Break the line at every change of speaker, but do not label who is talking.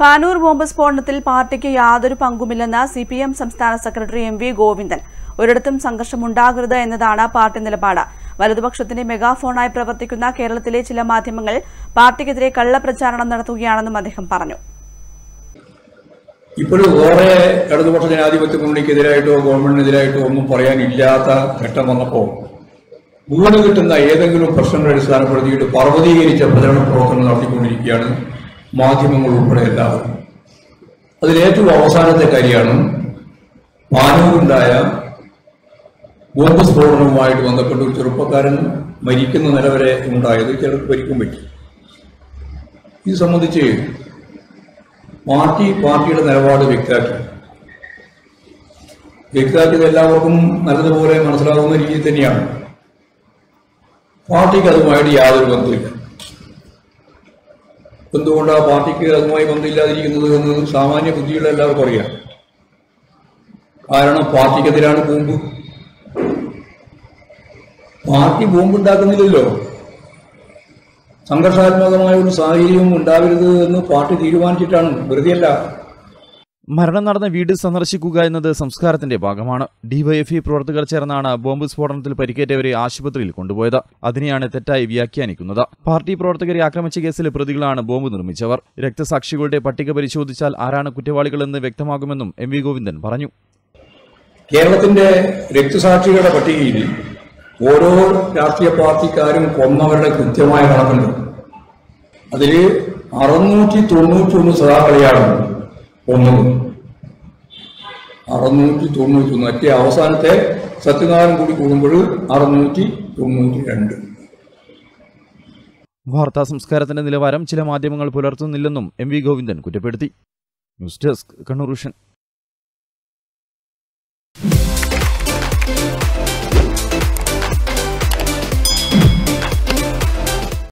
Panoor bomb സ്ഫോടനത്തിൽ പാർട്ടിക്ക് യാതൊരു പങ്കുമില്ലെന്ന് സി പി എം സംസ്ഥാന സെക്രട്ടറി എം വി ഗോവിന്ദൻ. ഒരിടത്തും സംഘർഷമുണ്ടാകരുത് എന്നതാണ് പാർട്ടി നിലപാട്. വലതുപക്ഷത്തിന്റെ മെഗാഫോണായി പ്രവർത്തിക്കുന്ന കേരളത്തിലെ ചില മാധ്യമങ്ങൾ പാർട്ടിക്കെതിരെ കള്ളപ്രചാരണം നടത്തുകയാണെന്നും അദ്ദേഹം പറഞ്ഞു.
ഇപ്പോഴും ഓരോ ഇടതുപക്ഷ ജനാധിപത്യ മുന്നണിക്കെതിരായിട്ടോ ഗവൺമെന്റിനെതിരായിട്ടോ ഒന്നും പറയാനില്ലാത്ത ഘട്ടം വന്നപ്പോൾ വീണ് കിട്ടുന്ന ഏതെങ്കിലും പ്രശ്നങ്ങൾ അടിസ്ഥാനപ്പെടുത്തിയിട്ട് പർവതീകരിച്ച പ്രചരണ പ്രവർത്തനം നടത്തിക്കൊണ്ടിരിക്കുകയാണ് മാധ്യമങ്ങൾ ഉൾപ്പെടെ എല്ലാവരും അതിലേറ്റവും അവസാനത്തെ കാര്യമാണ് പാനൂരുണ്ടായ ബോംബ് സ്ഫോടനവുമായിട്ട് ബന്ധപ്പെട്ട് ഒരു ചെറുപ്പക്കാരൻ മരിക്കുന്ന നിലവരെ ഉണ്ടായത് ചിലർക്ക് പരിക്കും പറ്റി. ഇത് സംബന്ധിച്ച് പാർട്ടി പാർട്ടിയുടെ നിലപാട് വ്യക്തമാക്കി. വ്യക്തമാക്കിയത് എല്ലാവർക്കും നല്ലതുപോലെ മനസ്സിലാവുന്ന രീതിയിൽ തന്നെയാണ്. പാർട്ടിക്ക് അതുമായിട്ട് യാതൊരു ബന്ധമില്ല എന്തുകൊണ്ടാണ് പാർട്ടിക്ക് അതുമായി ബന്ധമില്ലാതിരിക്കുന്നത് എന്ന് സാമാന്യ ബുദ്ധിയുള്ള എല്ലാവർക്കും അറിയാം. കാരണം പാർട്ടിക്കെതിരാണ് ബോംബ്. പാർട്ടി ബോംബ് ഉണ്ടാക്കുന്നില്ലല്ലോ സംഘർഷാത്മകമായ ഒരു സാഹചര്യവും ഉണ്ടാവരുത് എന്ന് പാർട്ടി തീരുമാനിച്ചിട്ടാണ്. വെറുതെയല്ല.
മരണം നടന്ന വീട് സന്ദർശിക്കുക എന്നത് സംസ്കാരത്തിന്റെ ഭാഗമാണ്. ഡിവൈഎഫ്ഇ പ്രവർത്തകർ ചേർന്നാണ് ബോംബ് സ്ഫോടനത്തിൽ പരിക്കേറ്റവരെ ആശുപത്രിയിൽ കൊണ്ടുപോയത്. അതിനെയാണ് തെറ്റായി വ്യാഖ്യാനിക്കുന്നത്. പാർട്ടി പ്രവർത്തകരെ ആക്രമിച്ച കേസിൽ പ്രതികളാണ് ബോംബ് നിർമ്മിച്ചവർ. രക്തസാക്ഷികളുടെ പട്ടിക പരിശോധിച്ചാൽ ആരാണ് കുറ്റവാളികളെന്ന് വ്യക്തമാകുമെന്നും എം വി ഗോവിന്ദൻ പറഞ്ഞു.
കേരളത്തിന്റെ രക്തസാക്ഷികളുടെ പട്ടികയിൽ ഓരോ രാഷ്ട്രീയ പാർട്ടിക്കാരും കൊന്നവരുടെ കൃത്യമായ കണക്കുണ്ട്. അതിൽ അറുന്നൂറ്റി തൊണ്ണൂറ്റി ഒന്ന് സദാക്കളിയാണ് കൊന്നത് അറുന്നൂറ്റി തൊണ്ണൂറ്റി ഒന്ന്. മറ്റേ അവസാനത്തെ സത്യനാരായണൻ കൂടി കൂടുമ്പോൾ അറുന്നൂറ്റി തൊണ്ണൂറ്റി രണ്ട്.
വാർത്താ സംസ്കാരത്തിന്റെ നിലവാരം ചില മാധ്യമങ്ങൾ പുലർത്തുന്നില്ലെന്നും എം വി ഗോവിന്ദൻ കുറ്റപ്പെടുത്തി. News desk Kannur